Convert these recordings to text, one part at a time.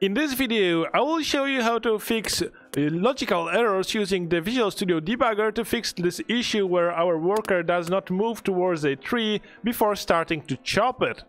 In this video, I will show you how to fix uh, logical errors using the Visual Studio Debugger to fix this issue where our worker does not move towards a tree before starting to chop it.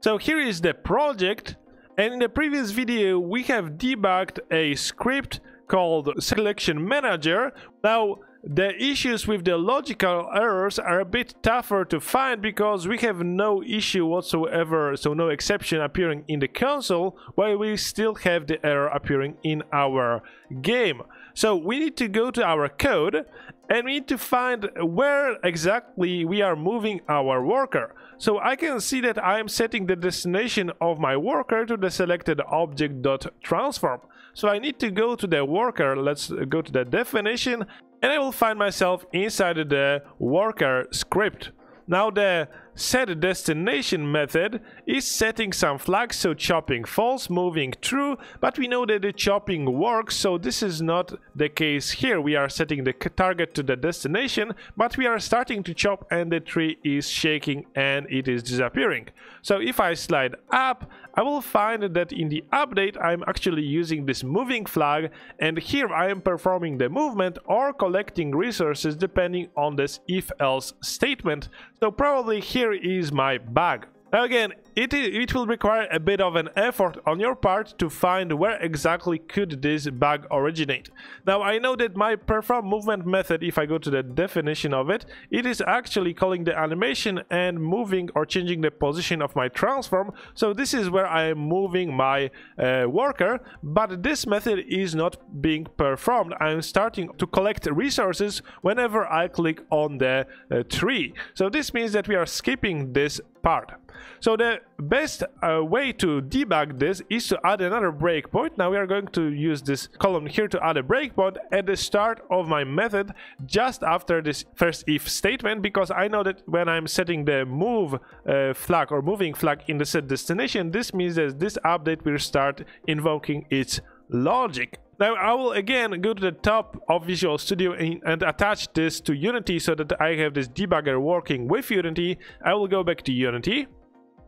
So here is the project, and in the previous video we have debugged a script called Selection Manager. Now, the issues with the logical errors are a bit tougher to find because we have no issue whatsoever, so no exception appearing in the console, while we still have the error appearing in our game. So we need to go to our code and we need to find where exactly we are moving our worker. So I can see that I am setting the destination of my worker to the selected object.transform. So I need to go to the worker, let's go to the definition and I will find myself inside the worker script. Now the set destination method is setting some flags, so chopping false, moving true, but we know that the chopping works, so this is not the case here. We are setting the target to the destination, but we are starting to chop and the tree is shaking and it is disappearing. So if I slide up, I will find that in the update I'm actually using this moving flag and here I am performing the movement or collecting resources depending on this if-else statement. So probably here here is my bug. Again, it, it will require a bit of an effort on your part to find where exactly could this bug originate. Now I know that my perform movement method, if I go to the definition of it, it is actually calling the animation and moving or changing the position of my transform. So this is where I am moving my uh, worker, but this method is not being performed. I am starting to collect resources whenever I click on the uh, tree. So this means that we are skipping this part. So the best uh, way to debug this is to add another breakpoint. Now we are going to use this column here to add a breakpoint at the start of my method just after this first if statement because I know that when I'm setting the move uh, flag or moving flag in the set destination, this means that this update will start invoking its logic. Now I will again go to the top of Visual Studio and attach this to Unity so that I have this debugger working with Unity. I will go back to Unity.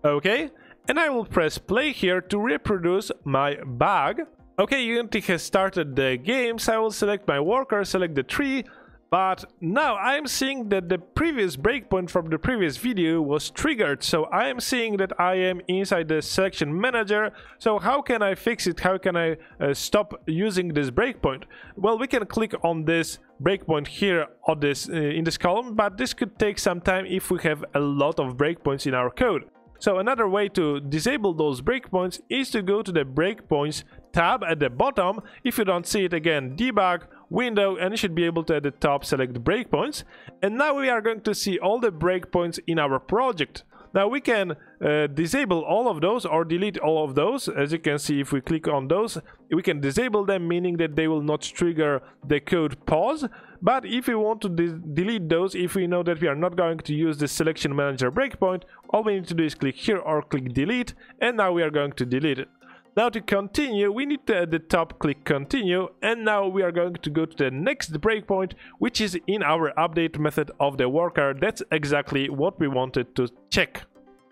Okay, and I will press play here to reproduce my bug. Okay, Unity has started the game, so I will select my worker, select the tree, but now I'm seeing that the previous breakpoint from the previous video was triggered. So I am seeing that I am inside the selection manager. So how can I fix it? How can I uh, stop using this breakpoint? Well, we can click on this breakpoint here on this uh, in this column, but this could take some time if we have a lot of breakpoints in our code. So another way to disable those breakpoints is to go to the breakpoints tab at the bottom. If you don't see it again, debug, window, and you should be able to at the top select breakpoints. And now we are going to see all the breakpoints in our project. Now we can uh, disable all of those or delete all of those. As you can see, if we click on those, we can disable them, meaning that they will not trigger the code pause. But if we want to delete those, if we know that we are not going to use the selection manager breakpoint, all we need to do is click here or click delete, and now we are going to delete it. Now to continue, we need to at the top click continue and now we are going to go to the next breakpoint which is in our update method of the worker. That's exactly what we wanted to check.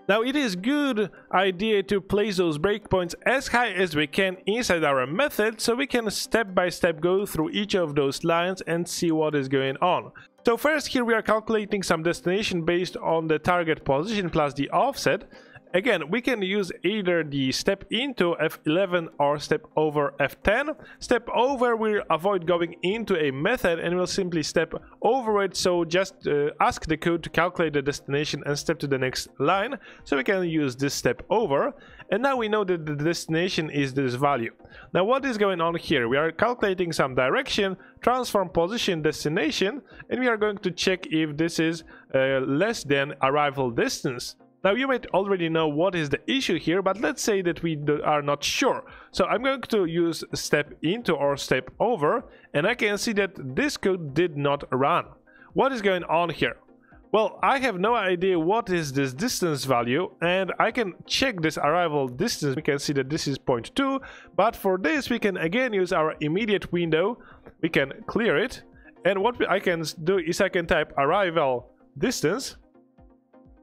Now it is good idea to place those breakpoints as high as we can inside our method so we can step by step go through each of those lines and see what is going on. So first here we are calculating some destination based on the target position plus the offset Again, we can use either the step into F11 or step over F10. Step over will avoid going into a method and we'll simply step over it. So just uh, ask the code to calculate the destination and step to the next line. So we can use this step over. And now we know that the destination is this value. Now what is going on here? We are calculating some direction, transform position destination, and we are going to check if this is uh, less than arrival distance. Now you might already know what is the issue here, but let's say that we are not sure. So I'm going to use step into or step over, and I can see that this code did not run. What is going on here? Well, I have no idea what is this distance value, and I can check this arrival distance. We can see that this is 0.2, but for this we can again use our immediate window. We can clear it, and what I can do is I can type arrival distance,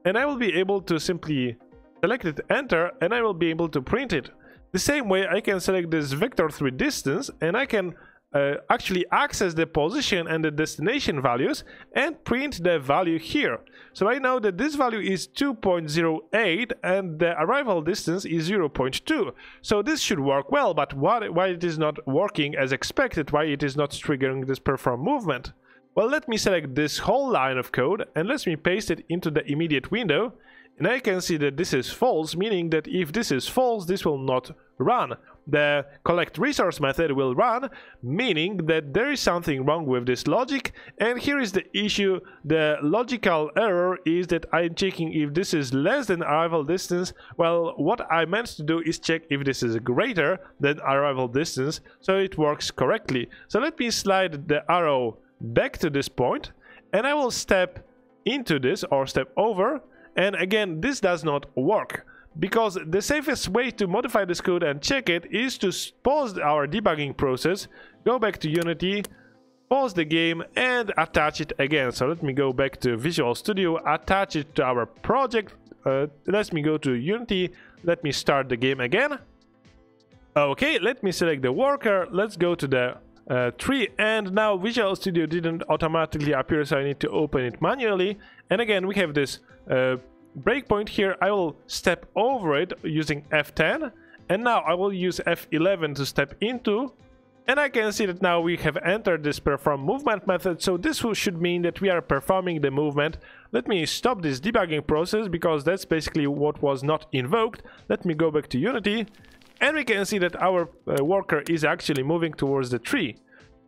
and I will be able to simply select it, enter, and I will be able to print it. The same way I can select this vector 3 distance and I can uh, actually access the position and the destination values and print the value here. So I know that this value is 2.08 and the arrival distance is 0.2. So this should work well, but why it is not working as expected, why it is not triggering this perform movement? Well, let me select this whole line of code and let me paste it into the immediate window. And I can see that this is false, meaning that if this is false, this will not run the collect resource method will run, meaning that there is something wrong with this logic. And here is the issue. The logical error is that I'm checking if this is less than arrival distance. Well, what I meant to do is check if this is greater than arrival distance, so it works correctly. So let me slide the arrow back to this point, and I will step into this or step over. And again, this does not work because the safest way to modify this code and check it is to pause our debugging process, go back to Unity, pause the game and attach it again. So let me go back to Visual Studio, attach it to our project. Uh, let me go to Unity, let me start the game again. Okay, let me select the worker, let's go to the uh, tree and now Visual Studio didn't automatically appear so I need to open it manually and again we have this uh, breakpoint here, I will step over it using F10. And now I will use F11 to step into. And I can see that now we have entered this perform movement method. So this should mean that we are performing the movement. Let me stop this debugging process because that's basically what was not invoked. Let me go back to Unity. And we can see that our uh, worker is actually moving towards the tree.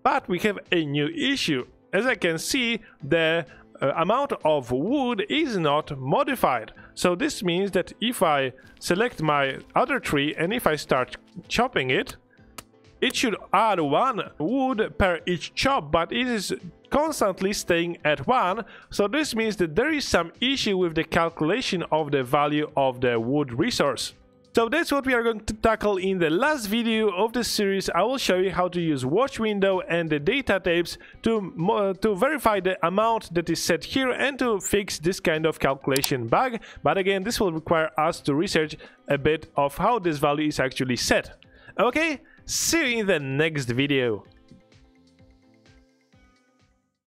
But we have a new issue. As I can see, the uh, amount of wood is not modified. So this means that if I select my other tree and if I start chopping it, it should add one wood per each chop, but it is constantly staying at one. So this means that there is some issue with the calculation of the value of the wood resource. So that's what we are going to tackle in the last video of the series. I will show you how to use watch window and the data tips to, to verify the amount that is set here and to fix this kind of calculation bug. But again, this will require us to research a bit of how this value is actually set. Okay, see you in the next video.